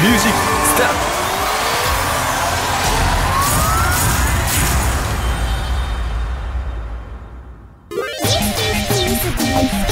ミュージックスタート「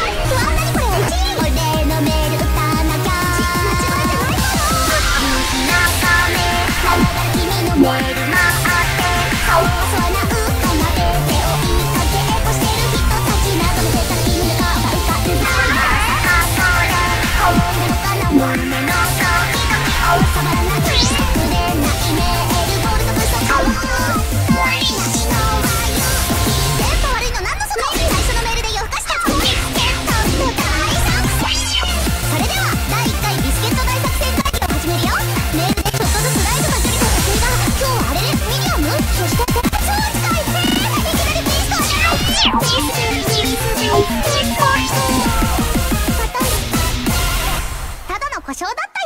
故障だった